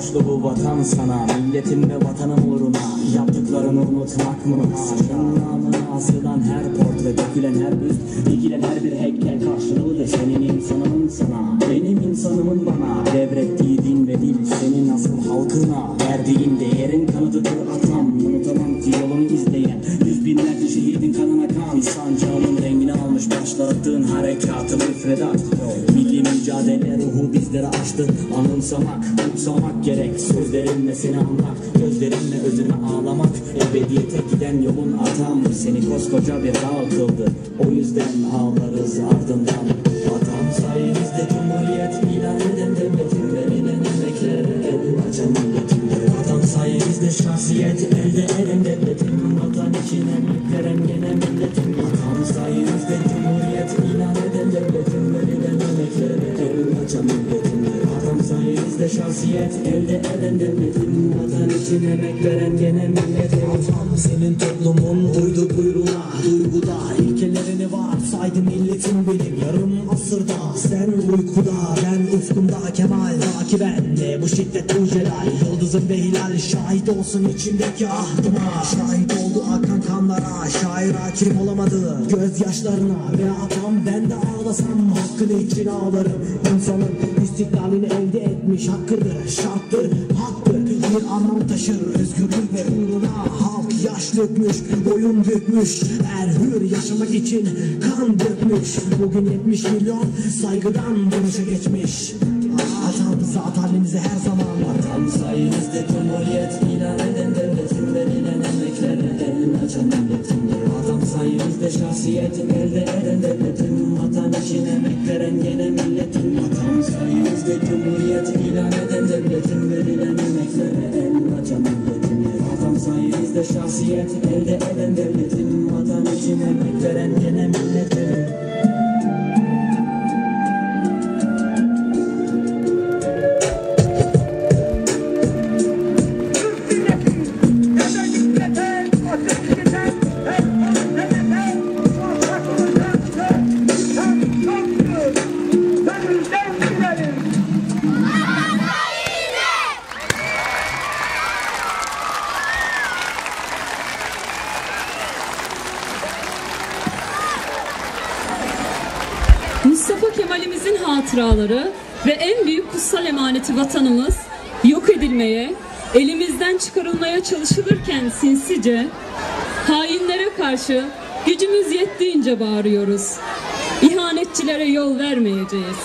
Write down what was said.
vatan sana Milletim ve vatanım uğruna. Yaptıklarını unutmak mı? Aşkın namına asılan her portre Dökülen her büst Dikilen her bir heykel karşılığıdır Senin insanımın sana. Benim insanımın bana. Devrettiği din ve dil Senin asıl halkına. Verdiğin değerin kanıtıdır atam. Unutamam ki yolunu izleyen Yüz binlerce şehidin kanına kan. Sancağının rengini almış başlattığın harekatı müfredat Milli mücadele ruhu bizlere açtı. Anımsamak, kutsamak gerek. Sözlerinle seni anmak Gözlerinle özüne ağlamak. Ebediyete giden yolun atam. Seni koskoca bir dağ kıldı. O yüzden ağlarız ardından. Atam sayenizde cumhuriyet ilan eden devletin şahsiyet elde eden devletim. Vatan için emek veren gene milletim. Atam senin toplumun uydu buyruğuna Duyguda ilkelerini var. Saydı milletim benim yarım asırda. Sen uykuda ben ufkumda Kemal. Takiben bu şiddet bu celal. Yıldızım ve hilal şahit olsun içimdeki ahdıma. Şahit oldu akan kanlara şair hakim olamadı. Gözyaşlarına ve atam ben de ağlasam. Hakkını için ağlarım. İnsanın istiklalini elde etmiş hakkıdır şarttır haktır. Bir anlam taşır özgürlük ve uğruna halk yaş dökmüş boyun bükmüş. Er hür yaşamak için kan dökmüş. Bugün 70 milyon saygıdan duruşa geçmiş. Atamıza atalimize her zaman sayenizde cumhuriyet ilan eden devletin verilen emeklere el açan milletimdir Atam sayenizde şahsiyet elde eden devletim Vatan için emek veren gene milletim Atam sayenizde cumhuriyet ilan eden devletin verilen emeklere el açan milletimdir Atam sayenizde şahsiyet elde eden devletim Vatan için emek veren gene milletim Mustafa Kemal'imizin hatıraları ve en büyük kutsal emaneti vatanımız yok edilmeye, elimizden çıkarılmaya çalışılırken sinsice hainlere karşı gücümüz yettiğince bağırıyoruz. İhanetçilere yol vermeyeceğiz.